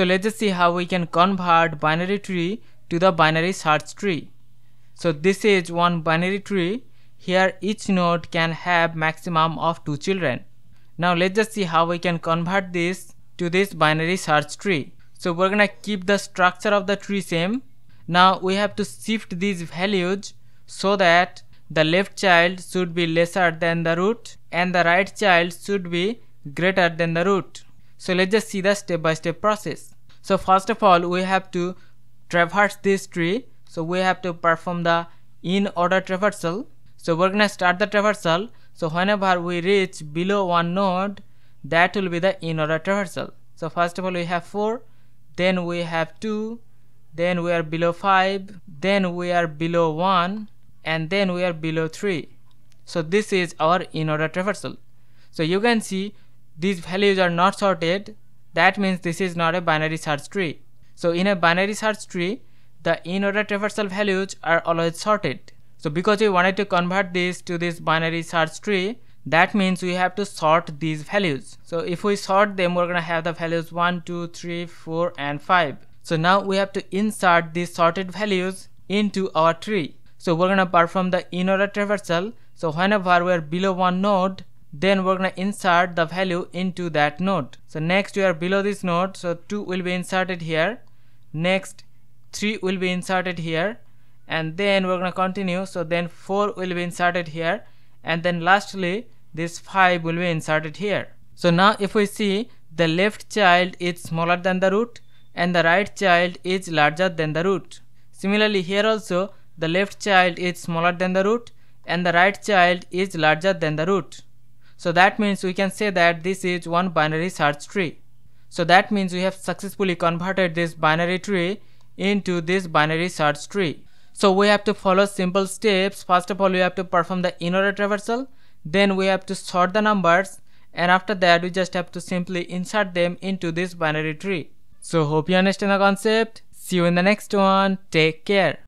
So let's just see how we can convert binary tree to the binary search tree. So this is one binary tree. Here each node can have maximum of two children. Now let's just see how we can convert this to this binary search tree. So we're gonna keep the structure of the tree same. Now we have to shift these values so that the left child should be lesser than the root and the right child should be greater than the root. So let's just see the step by step process. So first of all we have to traverse this tree. So we have to perform the in order traversal. So we're gonna start the traversal. So whenever we reach below one node that will be the in order traversal. So first of all we have 4 then we have 2 then we are below 5 then we are below 1 and then we are below 3 so this is our in order traversal. So you can see these values are not sorted that means this is not a binary search tree so in a binary search tree the in-order traversal values are always sorted. So because we wanted to convert this to this binary search tree, that means we have to sort these values. So if we sort them, we're gonna have the values 1, 2, 3, 4 and 5. So now we have to insert these sorted values into our tree. So we're gonna perform the in-order traversal. So whenever we're below one node, then we're gonna insert the value into that node. So next we are below this node, so 2 will be inserted here. Next 3 will be inserted here. And then we're going to continue so then 4 will be inserted here. And then lastly this 5 will be inserted here. So now if we see the left child is smaller than the root and the right child is larger than the root. Similarly here also the left child is smaller than the root and the right child is larger than the root so that means we can say that this is one binary search tree so that means we have successfully converted this binary tree into this binary search tree. So we have to follow simple steps. First of all, we have to perform the in-order traversal. Then we have to sort the numbers. And after that, we just have to simply insert them into this binary tree. So hope you understand the concept. See you in the next one. Take care.